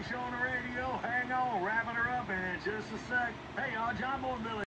Show on the radio. Hang on, wrapping her up in just a sec. Hey, y'all, John Boy Billy.